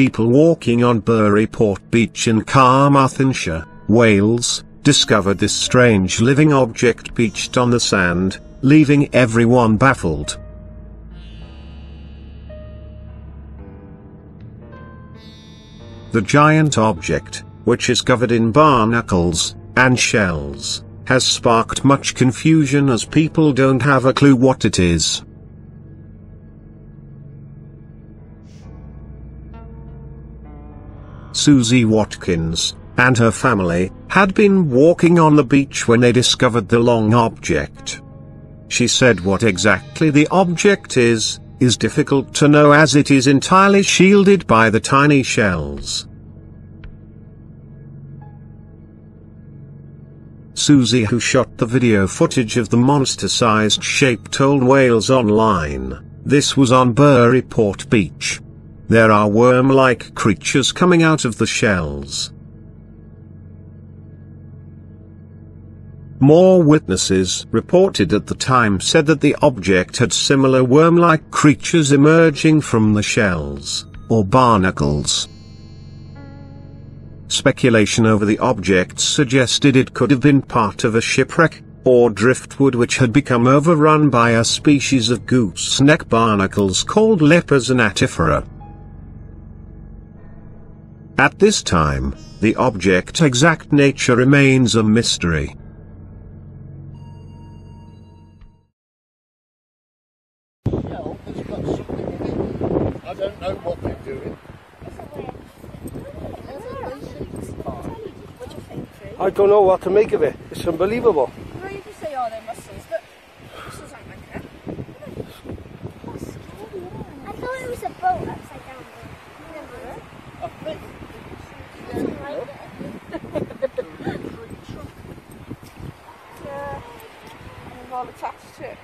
people walking on Burry Port Beach in Carmarthenshire, Wales, discovered this strange living object beached on the sand, leaving everyone baffled. The giant object, which is covered in barnacles and shells, has sparked much confusion as people don't have a clue what it is. Susie Watkins, and her family, had been walking on the beach when they discovered the long object. She said what exactly the object is, is difficult to know as it is entirely shielded by the tiny shells. Susie who shot the video footage of the monster-sized shape told Wales Online, this was on Burry Port Beach. There are worm-like creatures coming out of the shells. More witnesses reported at the time said that the object had similar worm-like creatures emerging from the shells, or barnacles. Speculation over the object suggested it could have been part of a shipwreck, or driftwood which had become overrun by a species of gooseneck barnacles called Lepas anatifera. At this time, the object's exact nature remains a mystery. I don't know what they're doing. I don't know what to make of it. It's unbelievable. Well, you can say, oh, they're mussels, but mussels aren't like that. I thought it was a boat upside down. Yeah. And they're all attached to it.